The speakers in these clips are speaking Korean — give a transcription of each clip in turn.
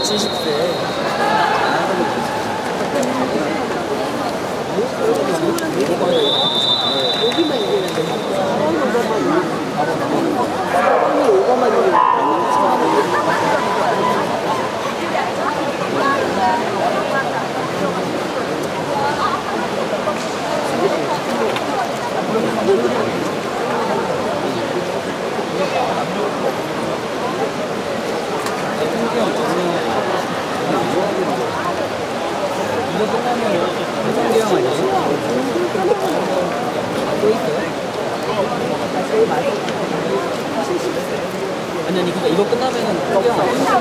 오빠 70세. 여기만 이기면 돼. 형이 오버만 이기면 끝나면 해성대형 아니지? 아니 아니 그니까 이거 끝나면은 해성 아니야?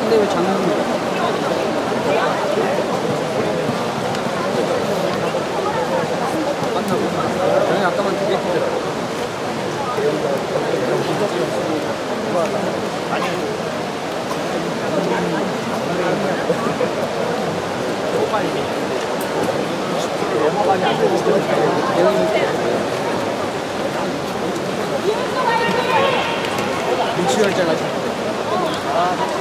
근데 왜 장면 유치열자가 완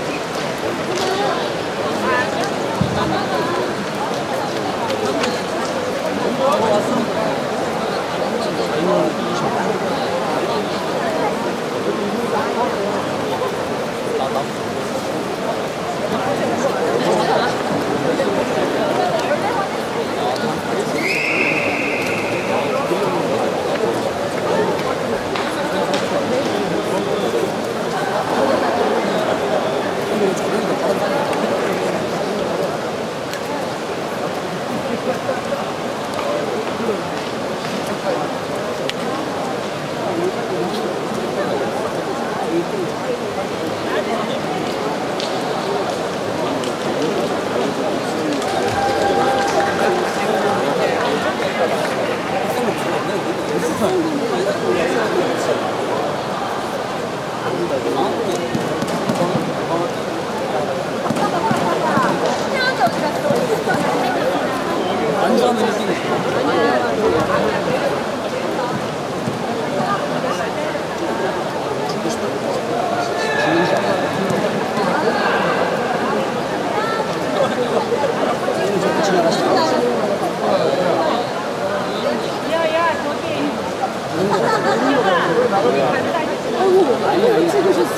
哎이这个是.